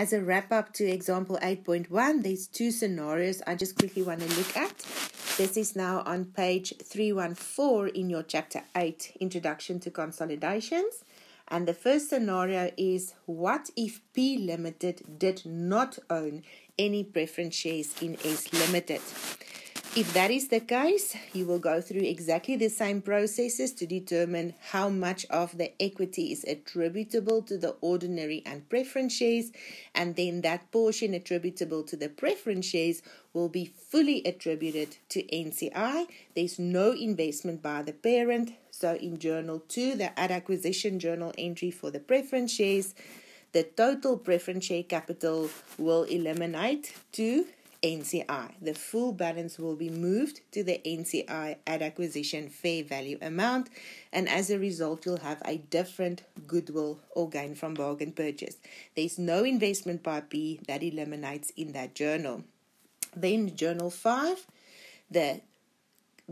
As a wrap up to example 8.1, there's two scenarios I just quickly want to look at. This is now on page 314 in your chapter 8, Introduction to Consolidations. And the first scenario is what if P Limited did not own any preference shares in S Limited? If that is the case, you will go through exactly the same processes to determine how much of the equity is attributable to the ordinary and preference shares, and then that portion attributable to the preference shares will be fully attributed to NCI. There's no investment by the parent. So in Journal 2, the at acquisition journal entry for the preference shares, the total preference share capital will eliminate to NCI. The full balance will be moved to the NCI at acquisition fair value amount, and as a result, you'll have a different goodwill or gain from bargain purchase. There's no investment by P that eliminates in that journal. Then, Journal 5, the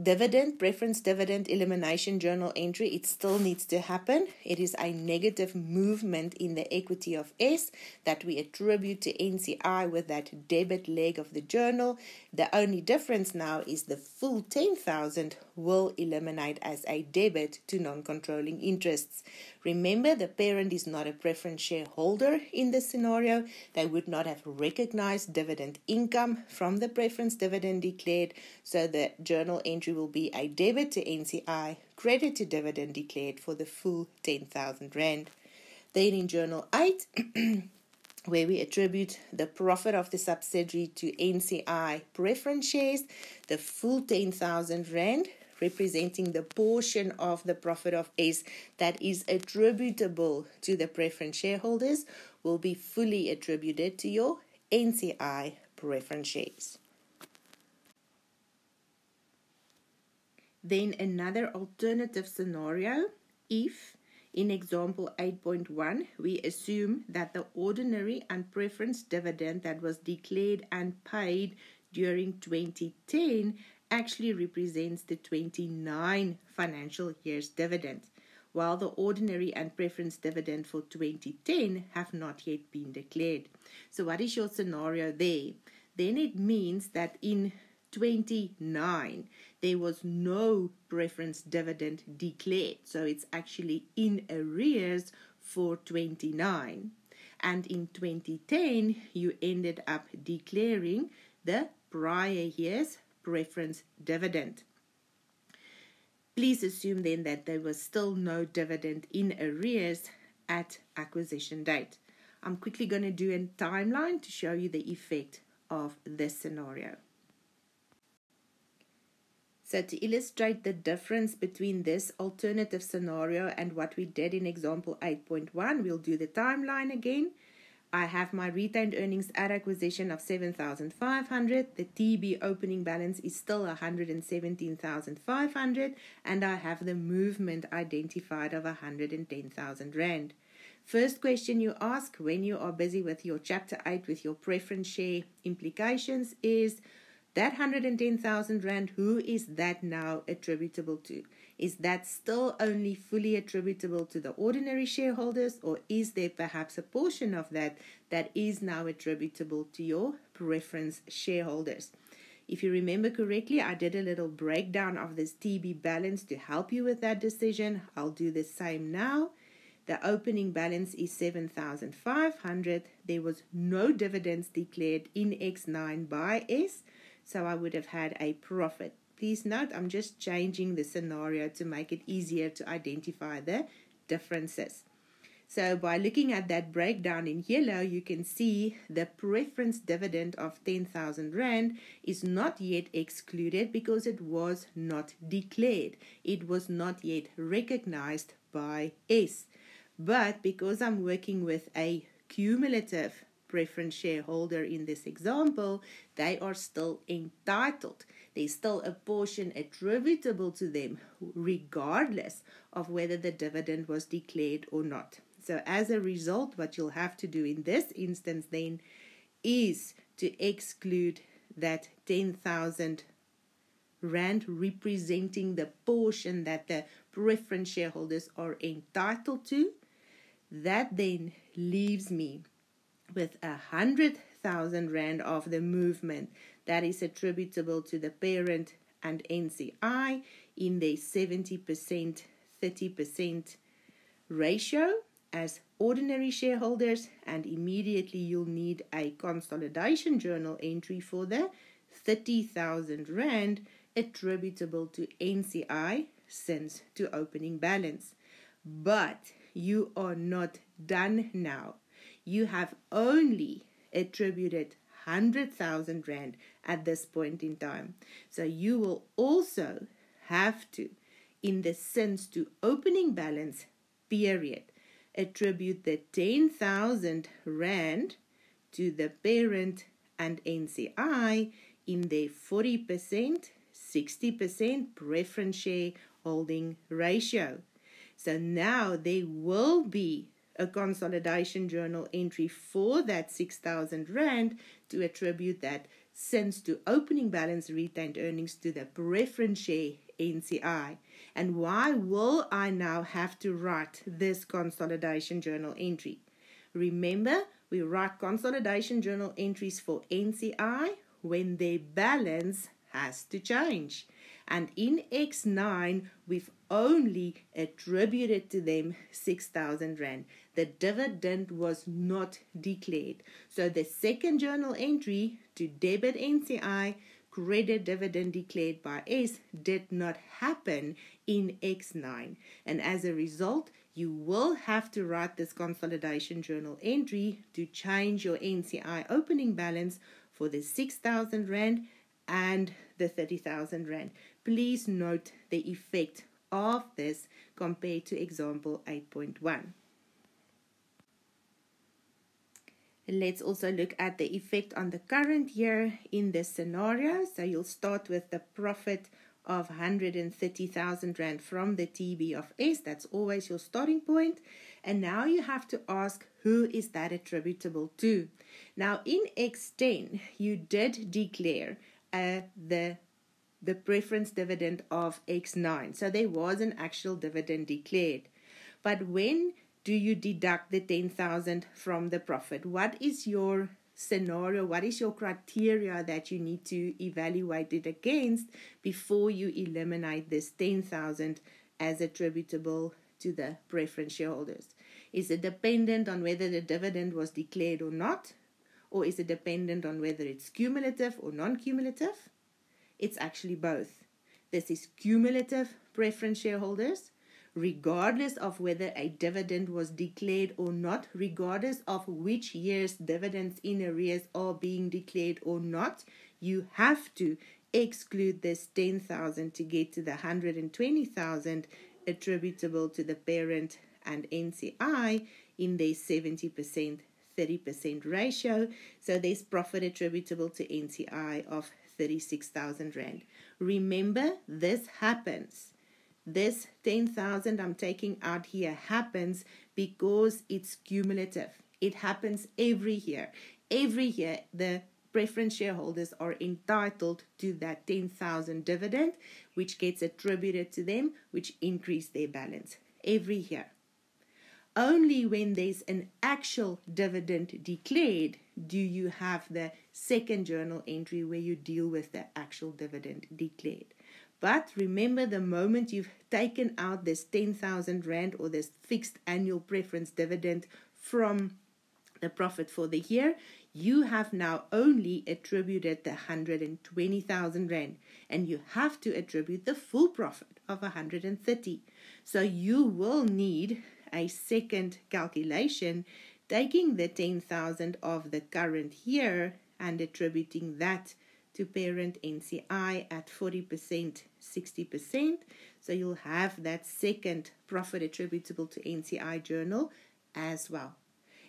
dividend, preference dividend elimination journal entry, it still needs to happen. It is a negative movement in the equity of S that we attribute to NCI with that debit leg of the journal. The only difference now is the full 10,000 will eliminate as a debit to non-controlling interests. Remember, the parent is not a preference shareholder in this scenario. They would not have recognized dividend income from the preference dividend declared, so the journal entry will be a debit to NCI, credit to dividend declared for the full 10,000 Rand. Then in Journal 8, where we attribute the profit of the subsidiary to NCI preference shares, the full 10,000 Rand representing the portion of the profit of S that is attributable to the preference shareholders will be fully attributed to your NCI preference shares. Then another alternative scenario if in example 8.1 we assume that the ordinary and preference dividend that was declared and paid during 2010 actually represents the 29 financial year's dividend, while the ordinary and preference dividend for 2010 have not yet been declared. So, what is your scenario there? Then it means that in 29 there was no preference dividend declared, so it's actually in arrears for 29. And in 2010, you ended up declaring the prior year's preference dividend. Please assume then that there was still no dividend in arrears at acquisition date. I'm quickly going to do a timeline to show you the effect of this scenario. So to illustrate the difference between this alternative scenario and what we did in example 8.1, we'll do the timeline again. I have my retained earnings at acquisition of 7,500. The TB opening balance is still 117,500 and I have the movement identified of 110,000 rand. First question you ask when you are busy with your chapter 8 with your preference share implications is that 110,000 rand who is that now attributable to? Is that still only fully attributable to the ordinary shareholders, or is there perhaps a portion of that that is now attributable to your preference shareholders? If you remember correctly, I did a little breakdown of this TB balance to help you with that decision. I'll do the same now. The opening balance is 7,500. There was no dividends declared in X9 by S, so I would have had a profit. Please note, I'm just changing the scenario to make it easier to identify the differences. So by looking at that breakdown in yellow, you can see the preference dividend of 10,000 Rand is not yet excluded because it was not declared. It was not yet recognized by S. But because I'm working with a cumulative preference shareholder in this example, they are still entitled there's still a portion attributable to them, regardless of whether the dividend was declared or not. So, as a result, what you'll have to do in this instance then is to exclude that 10,000 Rand representing the portion that the preference shareholders are entitled to. That then leaves me with a hundred thousand rand of the movement that is attributable to the parent and NCI in their 70% 30% ratio as ordinary shareholders and immediately you'll need a consolidation journal entry for the 30,000 rand attributable to NCI since to opening balance. But you are not done now. You have only attributed 100,000 Rand at this point in time. So you will also have to, in the sense to opening balance period, attribute the 10,000 Rand to the parent and NCI in their 40%, 60% preference share holding ratio. So now there will be a consolidation journal entry for that 6,000 Rand to attribute that since to opening balance retained earnings to the preference share NCI. And why will I now have to write this consolidation journal entry? Remember, we write consolidation journal entries for NCI when their balance has to change. And in X9, we've only attributed to them 6,000 Rand. The dividend was not declared. So the second journal entry to debit NCI credit dividend declared by S did not happen in X9. And as a result, you will have to write this consolidation journal entry to change your NCI opening balance for the 6,000 Rand and the 30,000 Rand. Please note the effect of this compared to example 8.1. Let's also look at the effect on the current year in this scenario. So you'll start with the profit of 130,000 Rand from the TB of S. That's always your starting point. And now you have to ask who is that attributable to? Now in X10, you did declare uh, the the preference dividend of X9. So there was an actual dividend declared. But when do you deduct the 10,000 from the profit? What is your scenario? What is your criteria that you need to evaluate it against before you eliminate this 10,000 as attributable to the preference shareholders? Is it dependent on whether the dividend was declared or not? Or is it dependent on whether it's cumulative or non cumulative? It's actually both. This is cumulative preference shareholders, regardless of whether a dividend was declared or not, regardless of which year's dividends in arrears are being declared or not, you have to exclude this 10,000 to get to the 120,000 attributable to the parent and NCI in their 70% 30% ratio. So there's profit attributable to NCI of 36,000 Rand. Remember, this happens. This 10,000 I'm taking out here happens because it's cumulative. It happens every year. Every year, the preference shareholders are entitled to that 10,000 dividend, which gets attributed to them, which increase their balance every year. Only when there's an actual dividend declared do you have the second journal entry where you deal with the actual dividend declared. But remember, the moment you've taken out this 10,000 Rand or this fixed annual preference dividend from the profit for the year, you have now only attributed the 120,000 Rand and you have to attribute the full profit of 130. So you will need a second calculation, taking the 10,000 of the current year and attributing that to parent NCI at 40%, 60%. So you'll have that second profit attributable to NCI journal as well.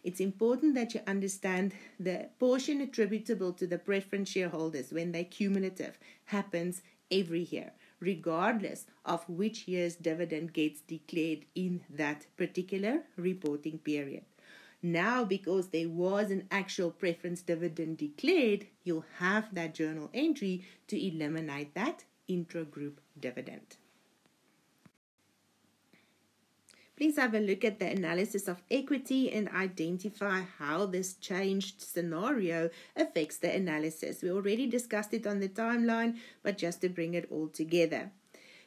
It's important that you understand the portion attributable to the preference shareholders when they cumulative happens every year regardless of which year's dividend gets declared in that particular reporting period. Now, because there was an actual preference dividend declared, you'll have that journal entry to eliminate that intra-group dividend. Please have a look at the analysis of equity and identify how this changed scenario affects the analysis. We already discussed it on the timeline, but just to bring it all together.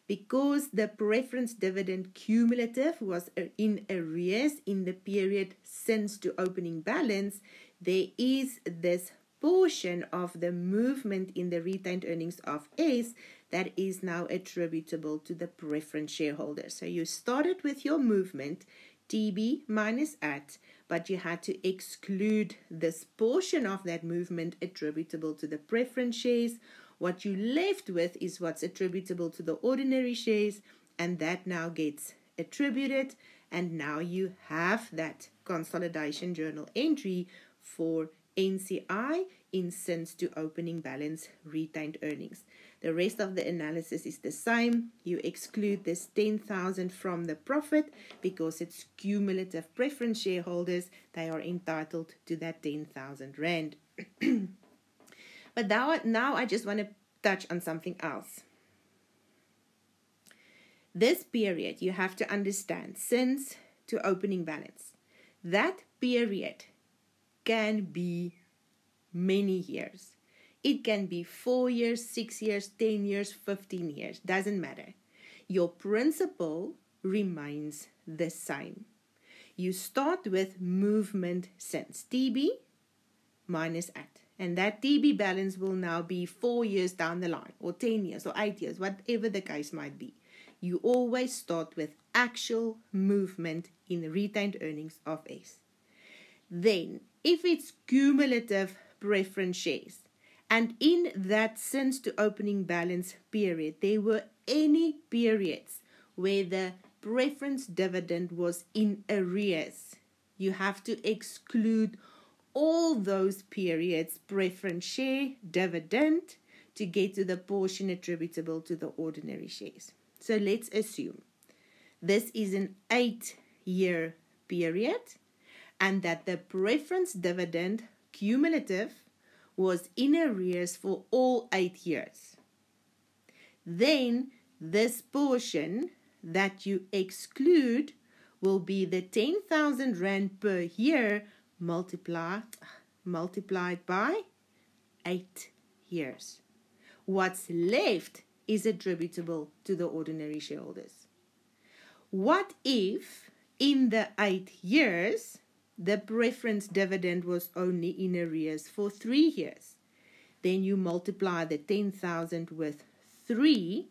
Because the preference dividend cumulative was uh, in arrears in the period since to opening balance, there is this portion of the movement in the retained earnings of S that is now attributable to the preference shareholders. So you started with your movement, TB minus AT, but you had to exclude this portion of that movement attributable to the preference shares. What you left with is what's attributable to the ordinary shares, and that now gets attributed, and now you have that consolidation journal entry for NCI in to opening balance retained earnings. The rest of the analysis is the same. You exclude this 10,000 from the profit because it's cumulative preference shareholders. They are entitled to that 10,000 rand. but now, now I just want to touch on something else. This period you have to understand since to opening balance. That period can be many years. It can be four years, six years, 10 years, 15 years, doesn't matter. Your principle remains the same. You start with movement since TB minus AT. And that TB balance will now be four years down the line, or 10 years, or eight years, whatever the case might be. You always start with actual movement in the retained earnings of S. Then, if it's cumulative preference shares, and in that since to opening balance period, there were any periods where the preference dividend was in arrears. You have to exclude all those periods preference share dividend to get to the portion attributable to the ordinary shares. So let's assume this is an eight year period and that the preference dividend cumulative was in arrears for all eight years. Then this portion that you exclude will be the 10,000 Rand per year multiplied, multiplied by eight years. What's left is attributable to the ordinary shareholders. What if in the eight years the preference dividend was only in arrears for three years. Then you multiply the 10,000 with three,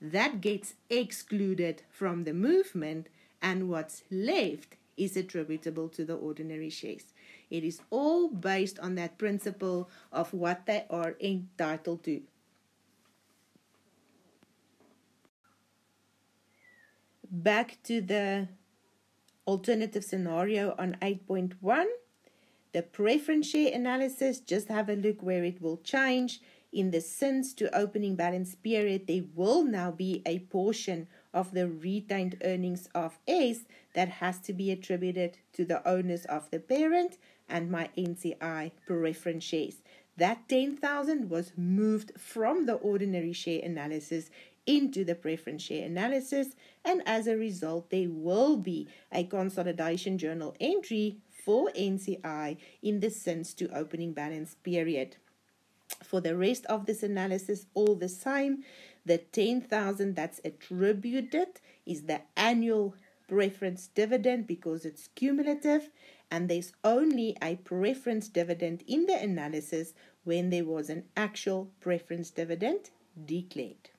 that gets excluded from the movement, and what's left is attributable to the ordinary shares. It is all based on that principle of what they are entitled to. Back to the alternative scenario on 8.1. The preference share analysis, just have a look where it will change. In the since to opening balance period, there will now be a portion of the retained earnings of S that has to be attributed to the owners of the parent and my NCI preference shares. That 10,000 was moved from the ordinary share analysis into the preference share analysis, and as a result, there will be a consolidation journal entry for NCI in the since to opening balance period. For the rest of this analysis, all the same, the 10,000 that's attributed is the annual preference dividend because it's cumulative, and there's only a preference dividend in the analysis when there was an actual preference dividend declared.